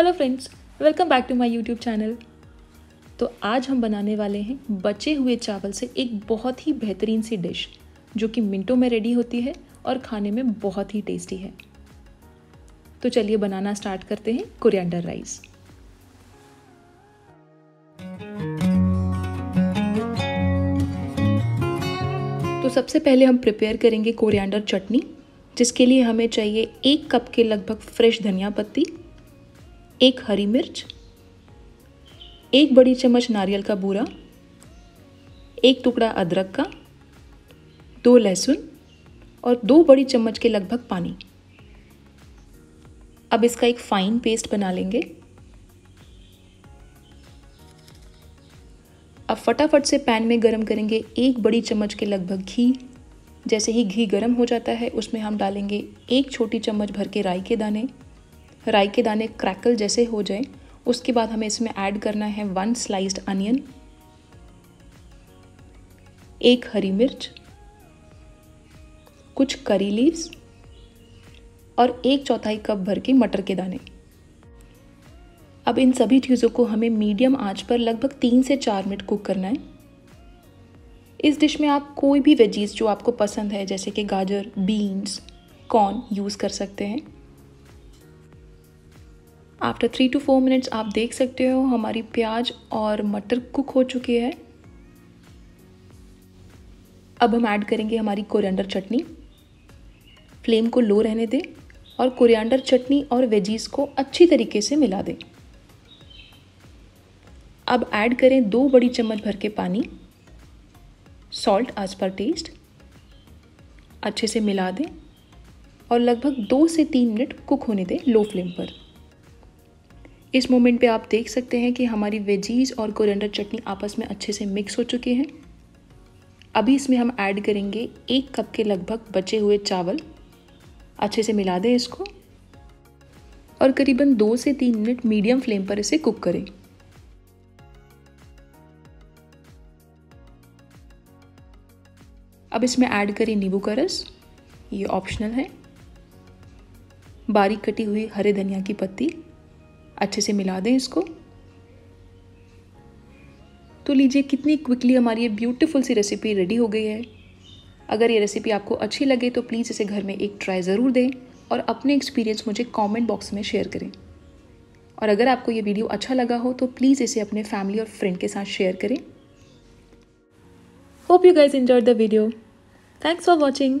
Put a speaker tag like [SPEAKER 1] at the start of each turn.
[SPEAKER 1] Hello friends welcome back to my YouTube channel तो आज हम बनाने वाले हैं बचे हुए चावल से एक बहुत ही बेहतरीन सी डिश जो कि मिनटों में रेडी होती है और खाने में बहुत ही टेस्टी है। तो चलिए बनाना स्टार्ट करते हैं कोरिएंडर राइस तो सबसे पहले हम प्रिपेयर करेंगे कोरिएंडर चटनी, जिसके लिए हमें चाहिए एक कप के लगभग फ्रेश धनिया पत्ती एक हरी मिर्च, एक बड़ी चम्मच नारियल का बूरा, एक टुकड़ा अदरक का, दो लहसुन और दो बड़ी चम्मच के लगभग पानी। अब इसका एक फाइन पेस्ट बना लेंगे। अब फटाफट से पैन में गरम करेंगे एक बड़ी चम्मच के लगभग घी। जैसे ही घी गरम हो जाता है, उसमें हम डालेंगे एक छोटी चम्मच भर के राई के दाने। राई के दाने क्रैकल जैसे हो जाए। उसके बाद हमें इसमें ऐड करना है वन स्लाइस्ड अनियन एक हरी मिर्च, कुछ करी लीव्स और एक चौथाई कप भर के मटर के दाने। अब इन सभी चीज़ों को हमें मीडियम आँच पर लगभग तीन से चार मिनट कुक करना है। इस डिश में आप कोई भी वेजीज जो आपको पसंद है, जैसे कि गाजर बीन्स कॉर्न यूज़ कर सकते हैं। After three to four minutes आप देख सकते हो हमारी प्याज और मटर कुक हो चुकी है। अब हम ऐड करेंगे हमारी कोरिएंडर चटनी। फ्लेम को लो रहने दें और कोरिएंडर चटनी और वेजीज को अच्छी तरीके से मिला दें। अब ऐड करें दो बड़ी चम्मच भर के पानी। सॉल्ट आज पर टेस्ट अच्छे से मिला दें और लगभग दो से तीन मिनट कुक होने दें लो फ्लेम पर। इस मोमेंट पे आप देख सकते हैं कि हमारी वेजीज और कोरिएंडर चटनी आपस में अच्छे से मिक्स हो चुके हैं। अभी इसमें हम ऐड करेंगे एक कप के लगभग बचे हुए चावल। अच्छे से मिला दें इसको। और करीबन दो से तीन मिनट मीडियम फ्लेम पर इसे कुक करें। अब इसमें ऐड करें नींबू का रस। ये ऑप्शनल है। बारीक कटी हुई हरे धनिया की पत्ती। अच्छे से मिला दें इसको। तो लीजिए कितनी क्विकली हमारी ये ब्यूटीफुल सी रेसिपी रेडी हो गई है। अगर ये रेसिपी आपको अच्छी लगे तो प्लीज़ इसे घर में एक ट्राई ज़रूर दें और अपने एक्सपीरियंस मुझे कमेंट बॉक्स में शेयर करें। और अगर आपको ये वीडियो अच्छा लगा हो तो प्लीज़ इसे अपने फैमिली और फ्रेंड के साथ शेयर करें। Hope you guys enjoy the video thanks for watching